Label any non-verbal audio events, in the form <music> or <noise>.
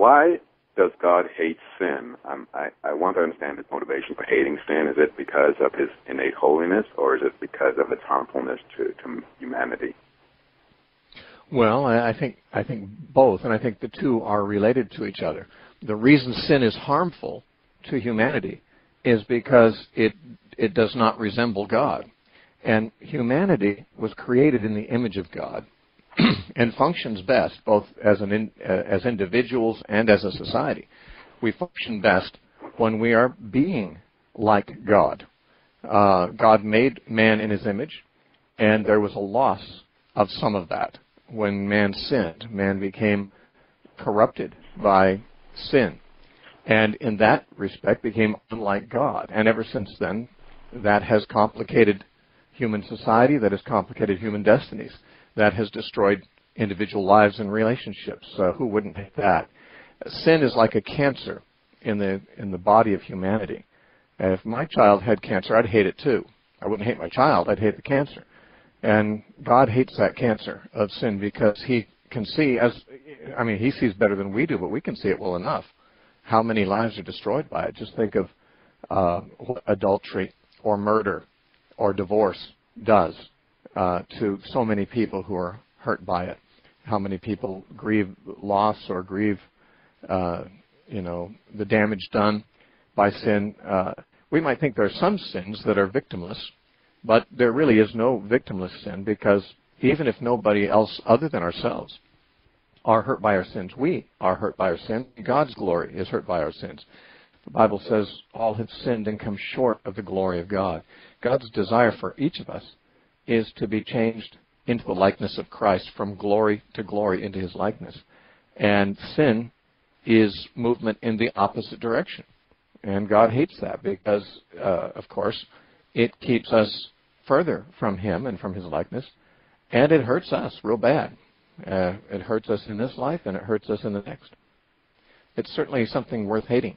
why does God hate sin? Um, I, I want to understand his motivation for hating sin. Is it because of his innate holiness, or is it because of its harmfulness to, to humanity? Well, I think I think both, and I think the two are related to each other. The reason sin is harmful to humanity is because it it does not resemble God, and humanity was created in the image of God, <clears throat> and functions best both as an in, uh, as individuals and as a society. We function best when we are being like God. Uh, God made man in His image, and there was a loss of some of that when man sinned. Man became corrupted by sin. And in that respect became unlike God. And ever since then, that has complicated human society, that has complicated human destinies, that has destroyed individual lives and relationships. Uh, who wouldn't hate that? Sin is like a cancer in the in the body of humanity. If my child had cancer, I'd hate it too. I wouldn't hate my child, I'd hate the cancer. And God hates that cancer of sin because He can see, as I mean, He sees better than we do, but we can see it well enough. How many lives are destroyed by it? Just think of uh, what adultery or murder or divorce does uh, to so many people who are hurt by it. How many people grieve loss or grieve, uh, you know, the damage done by sin. Uh, we might think there are some sins that are victimless, but there really is no victimless sin because even if nobody else other than ourselves are hurt by our sins, we are hurt by our sin. God's glory is hurt by our sins. The Bible says all have sinned and come short of the glory of God. God's desire for each of us is to be changed into the likeness of Christ from glory to glory into his likeness. And sin is movement in the opposite direction. And God hates that because, uh, of course, it keeps us further from Him and from His likeness, and it hurts us real bad. Uh, it hurts us in this life, and it hurts us in the next. It's certainly something worth hating.